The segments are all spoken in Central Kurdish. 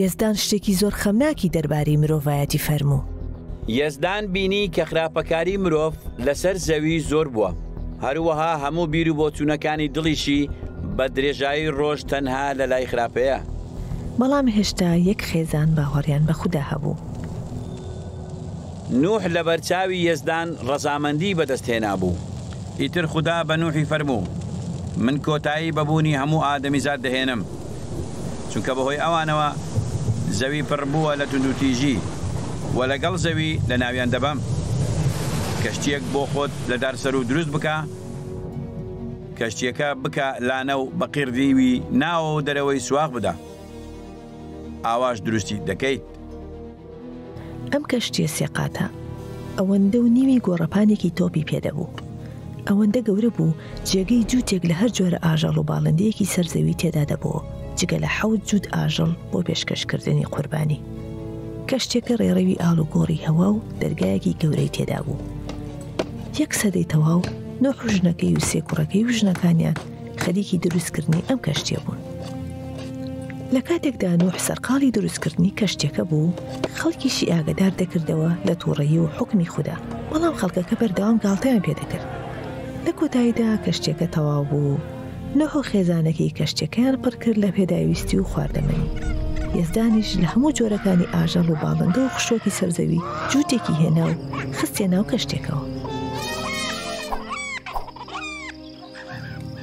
یەزدان شتێکی زۆر خەمناکی دەربارەی مرۆڤایەتی فەرموو. یەزدان بینی کە خراپەکاری مرۆڤ لەسەر زەوی زۆر بووە، هەروەها هەموو بیر و بۆچوونەکانی دڵیشی بە درێژایی ڕۆژ تەنها لە لای خراپەیە. بەڵام هێشتا یەک خێزان باوەڕیان بە خودا هەبوو. نوح لەبەرچاوی یەزدان ڕەزامەندی بەدەستهێنابوو. ئیتر خودا بە نوحی فەرموو، من کۆتایی بە بوونی هەموو ئادەمیزاد دەهێنم. چونکە بەهۆی ئەوانەوە زەوی پڕ بووە لە توندوتیژی و لەگەڵ زەوی لەناویان دەبەم کەشتیەک بۆ خۆت لە دار سەروو دروست بکە کەشتیەکە بکە لانە و بە قیڕدی وی ناوەوە دەرەوەی سواغ بدە ئاواش دروستی دەکەیت. ئەم کەشتیە سێقاتە ئەوەندە و نیوی گۆڕەپانێکی تۆپی پێدەبوو. ئەوەندە گەورە بوو جێگەی جووتێک لە هەر جۆرە ئاژەڵ و باڵندەیەکی سەر زەوی تێدا دەبوو جگە لە حەوت جووت ئاژەڵ بۆ پێشکەشکردنی قوربانی. کەشتێکە ڕێڕەوی ئاڵ و گۆڕی هەوا و دەرگایەکی گەورەی تێدا بوو. یەک سەدەی تەواو نۆح و ژنەکەی و سێ کوڕەکەی و ژنەکانیان خەریکی دروستکردنی ئەم کەشتیە بوون. لە کاتێکدا نوح سەرقاڵی دروستکردنی کەشتێکە بوو خەڵکیشی ئاگدار دەکردەوە لە تووڕەیی و حکمی خوددا بەڵام خەڵکەکە بەردەوام گاڵتەیان پێدەکرد لە کۆتاییدا کەشتێکە تەواو بوو نوح و خێزانەکەی کەشتەکەیان پڕکرد لە پێداویستی و خواردەمەنی یزدانیش لە هەموو جۆرەکانی ئاژەڵ و باڵندە و خشۆکی سەرزەوی جووتێکی هێنا و خستێ ناو کەشتێکەوە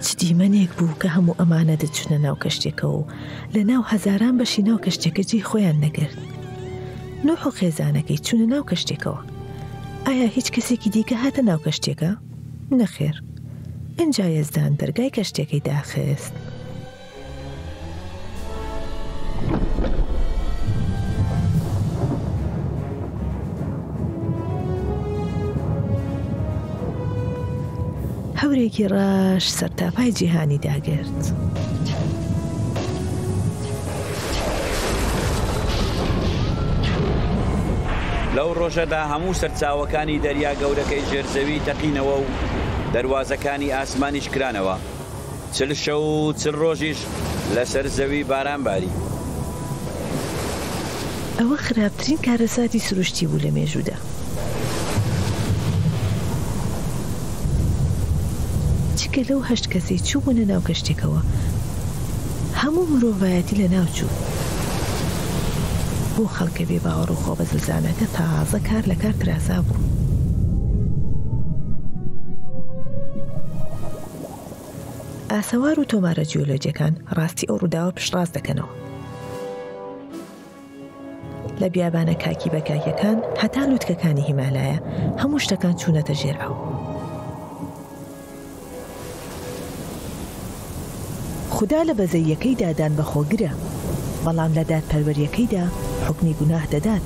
چ دیمەنێک بوو کە هەموو ئەمانە دەچونە ناو کەشتێکەوە و لە ناو هەزاران بەشی ناو کەشتێکە جێی خۆیان نەگرت نوح و خێزانەکەی چونە ناو کەشتێکەوە ئایا هیچ کەسێکی دیکە هاتە ناو کەشتێکە نەخێر ئنجا یەزدان دەرگای کەشتێکەی داخست هەورێکی ڕەش سەرتاپای جیهانی داگرت. لەو ڕۆژەدا هەموو سەرچاوەکانی دەریا گەورەکەی ژێرزەوی تەقینەوە و دەروازەکانی ئاسمانیش کرانەوە. چل شەو و چل ڕۆژیش لەسەر زەوی باران باری. ئەوە خراپترین کارەساتی سروشتی بوو لە مێژوودا. جگە لەو هەشت کەسەی چووبوونە ناو کەشتێکەوە، هەموو مرۆڤایەتی لەناوچوو. بۆ خەڵکە بێ باوەڕ و خۆبەزلزانەکە تازە کار لە کار ترازابوو. ئاسەوار و تۆمارە جیۆلۆجیەکان ڕاستی ئەو ڕووداوە پشتڕاست دەکەنەوە. لە بیابانە کاکی بەکاکیەکان هەتا لووتکەکانی هیمالایە هەموو شتەکان چوونەتە ژێر ئاو. خودا لە بەزەیەکەی دادان بەخۆگرە بەڵام لە دادپەروەریەکەیدا حکمی گوناه دەدات.